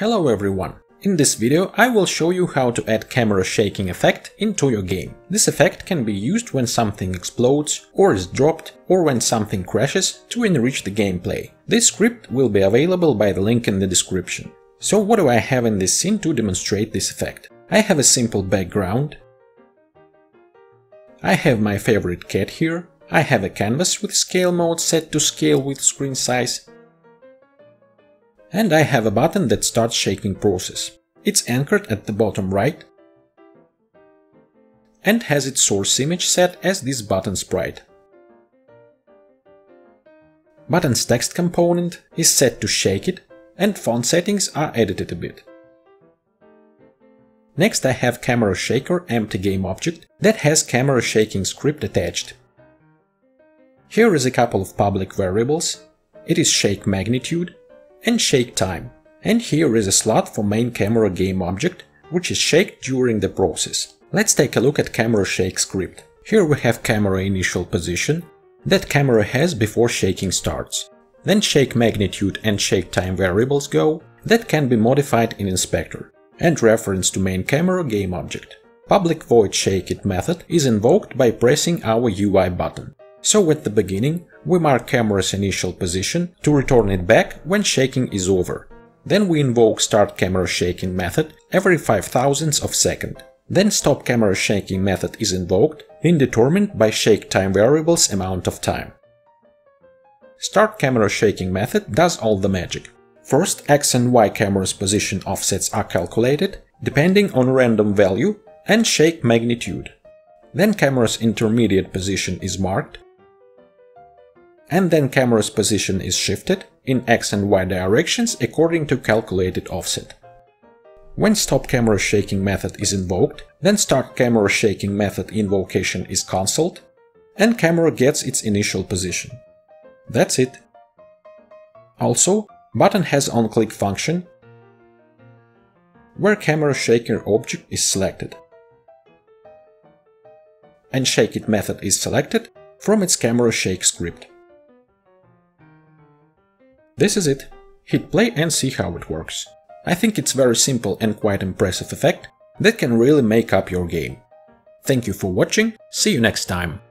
Hello everyone! In this video I will show you how to add camera shaking effect into your game. This effect can be used when something explodes or is dropped or when something crashes to enrich the gameplay. This script will be available by the link in the description. So what do I have in this scene to demonstrate this effect? I have a simple background. I have my favorite cat here. I have a canvas with scale mode set to scale with screen size and I have a button that starts shaking process. It's anchored at the bottom right and has its source image set as this button sprite. Button's text component is set to shake it and font settings are edited a bit. Next I have camera shaker empty game object that has camera shaking script attached. Here is a couple of public variables. It is shake magnitude and shake time. And here is a slot for main camera game object, which is shaked during the process. Let's take a look at camera shake script. Here we have camera initial position that camera has before shaking starts. Then shake magnitude and shake time variables go that can be modified in inspector and reference to main camera game object. Public void shake it method is invoked by pressing our UI button. So at the beginning, we mark camera's initial position to return it back when shaking is over. Then we invoke start camera shaking method every 5 thousandths of second. Then stop camera shaking method is invoked, indeterminate by shake time variable's amount of time. Start camera shaking method does all the magic. First, X and Y camera's position offsets are calculated, depending on random value and shake magnitude. Then camera's intermediate position is marked, and then camera's position is shifted in x and y directions according to calculated offset. When stop camera shaking method is invoked, then start camera shaking method invocation is cancelled, and camera gets its initial position. That's it. Also, button has onClick function, where camera shaker object is selected. And shake it method is selected from its camera shake script. This is it. Hit play and see how it works. I think it's very simple and quite impressive effect that can really make up your game. Thank you for watching, see you next time.